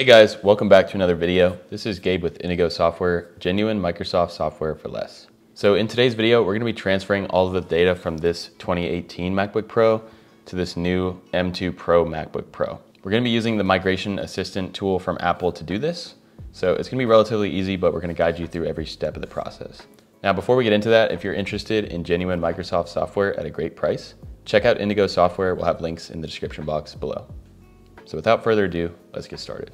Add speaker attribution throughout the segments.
Speaker 1: Hey guys, welcome back to another video. This is Gabe with Indigo Software, genuine Microsoft software for less. So in today's video, we're gonna be transferring all of the data from this 2018 MacBook Pro to this new M2 Pro MacBook Pro. We're gonna be using the Migration Assistant tool from Apple to do this. So it's gonna be relatively easy, but we're gonna guide you through every step of the process. Now, before we get into that, if you're interested in genuine Microsoft software at a great price, check out Indigo Software. We'll have links in the description box below. So without further ado, let's get started.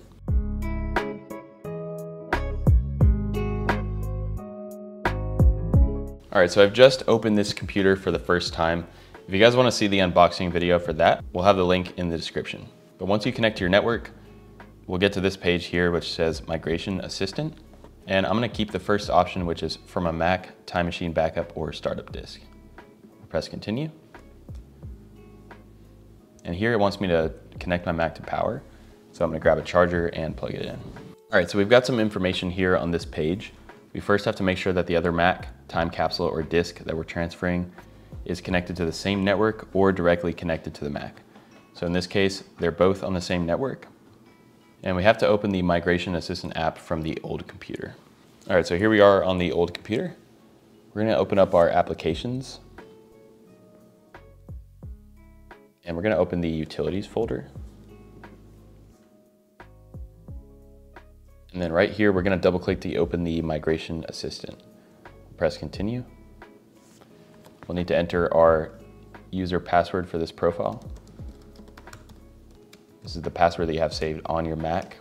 Speaker 1: All right, so I've just opened this computer for the first time. If you guys wanna see the unboxing video for that, we'll have the link in the description. But once you connect to your network, we'll get to this page here, which says Migration Assistant. And I'm gonna keep the first option, which is from a Mac, Time Machine Backup, or Startup Disk. press Continue. And here it wants me to connect my Mac to power. So I'm gonna grab a charger and plug it in. All right, so we've got some information here on this page. We first have to make sure that the other Mac, time capsule, or disk that we're transferring is connected to the same network or directly connected to the Mac. So in this case, they're both on the same network. And we have to open the Migration Assistant app from the old computer. All right, so here we are on the old computer. We're gonna open up our applications. And we're gonna open the utilities folder. And then right here, we're gonna double click to open the Migration Assistant. Press continue. We'll need to enter our user password for this profile. This is the password that you have saved on your Mac.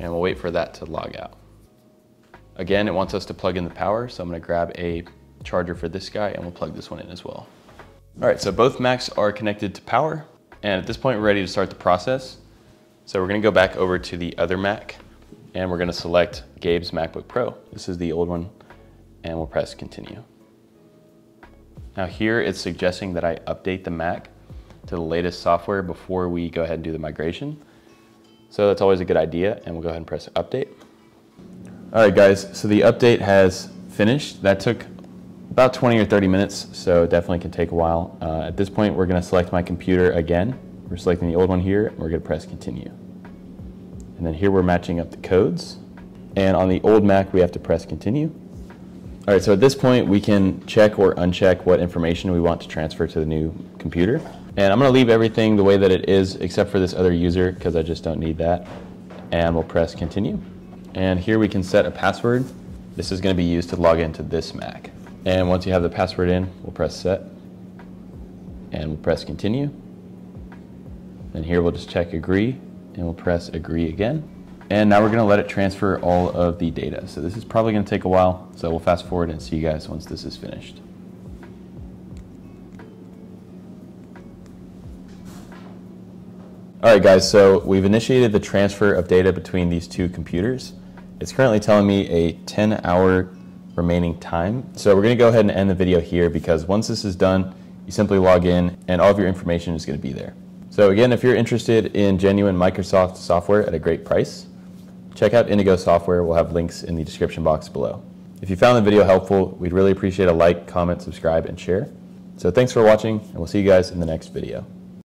Speaker 1: And we'll wait for that to log out. Again, it wants us to plug in the power, so I'm gonna grab a charger for this guy and we'll plug this one in as well. All right, so both Macs are connected to power. And at this point, we're ready to start the process. So we're gonna go back over to the other Mac and we're gonna select Gabe's MacBook Pro. This is the old one and we'll press continue. Now here it's suggesting that I update the Mac to the latest software before we go ahead and do the migration. So that's always a good idea and we'll go ahead and press update. All right guys, so the update has finished. That took about 20 or 30 minutes, so definitely can take a while. Uh, at this point, we're gonna select my computer again. We're selecting the old one here, and we're gonna press continue. And then here we're matching up the codes. And on the old Mac, we have to press continue. All right, so at this point, we can check or uncheck what information we want to transfer to the new computer. And I'm gonna leave everything the way that it is, except for this other user, because I just don't need that. And we'll press continue. And here we can set a password. This is gonna be used to log into this Mac. And once you have the password in, we'll press set and we'll press continue. And here we'll just check agree and we'll press agree again. And now we're gonna let it transfer all of the data. So this is probably gonna take a while. So we'll fast forward and see you guys once this is finished. All right guys, so we've initiated the transfer of data between these two computers. It's currently telling me a 10 hour remaining time. So we're gonna go ahead and end the video here because once this is done, you simply log in and all of your information is gonna be there. So again, if you're interested in genuine Microsoft software at a great price, check out Indigo Software. We'll have links in the description box below. If you found the video helpful, we'd really appreciate a like, comment, subscribe, and share. So thanks for watching, and we'll see you guys in the next video.